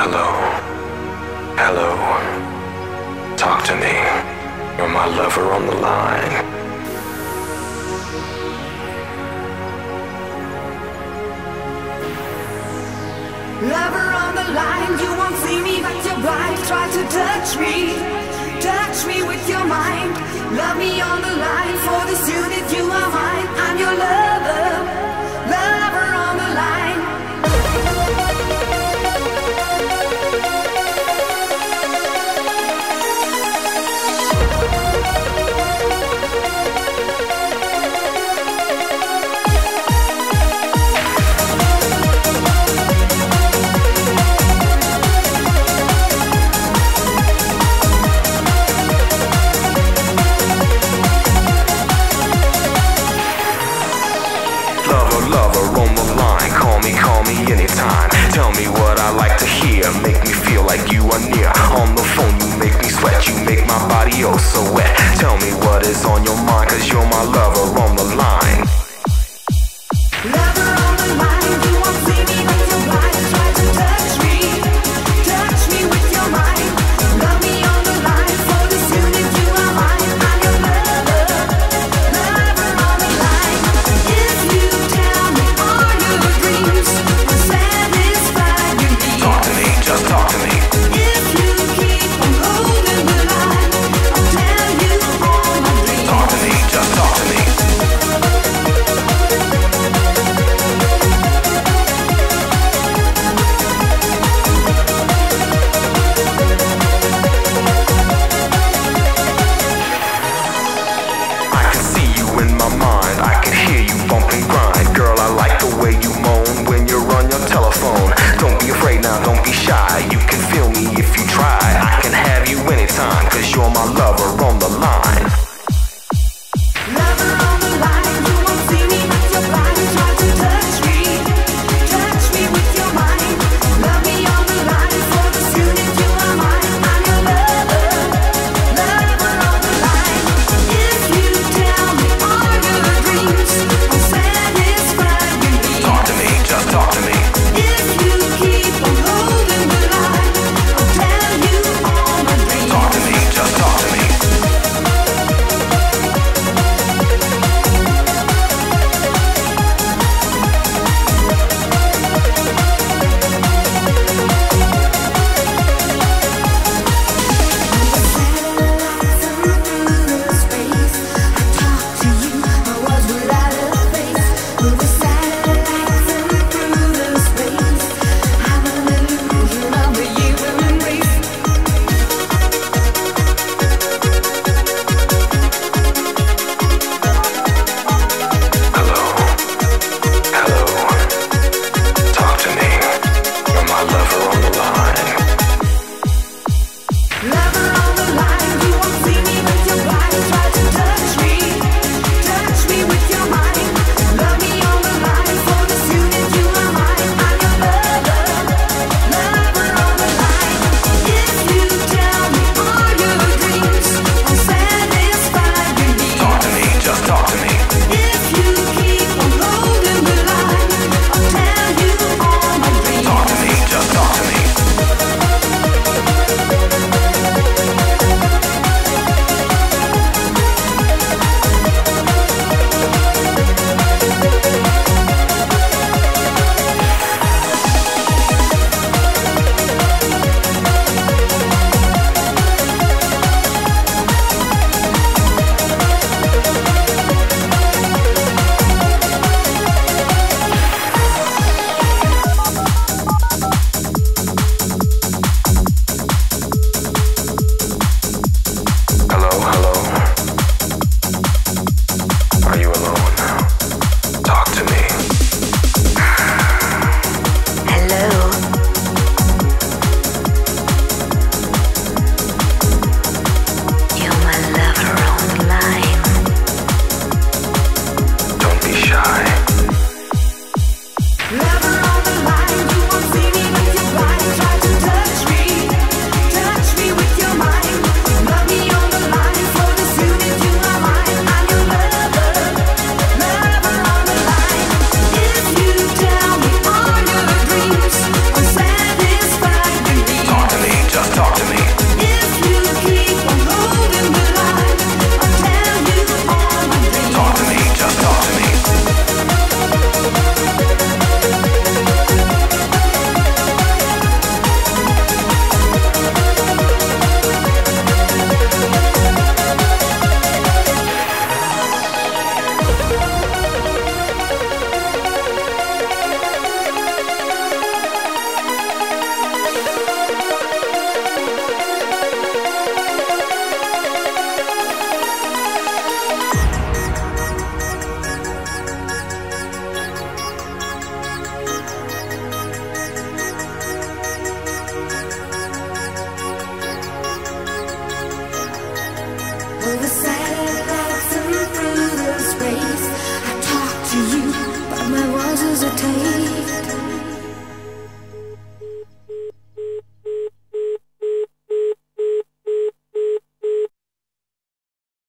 Hello. Hello. Talk to me. You're my lover on the line. Lover on the line, you won't see me, but your wife. Try to touch me, touch me with your mind. Love me on the line, for this unit you are mine. I'm your lover. someone near On the phone you make me sweat. You make my body oh so wet. Tell me what is on your mind Cause you're my love high. You can feel me if you try. My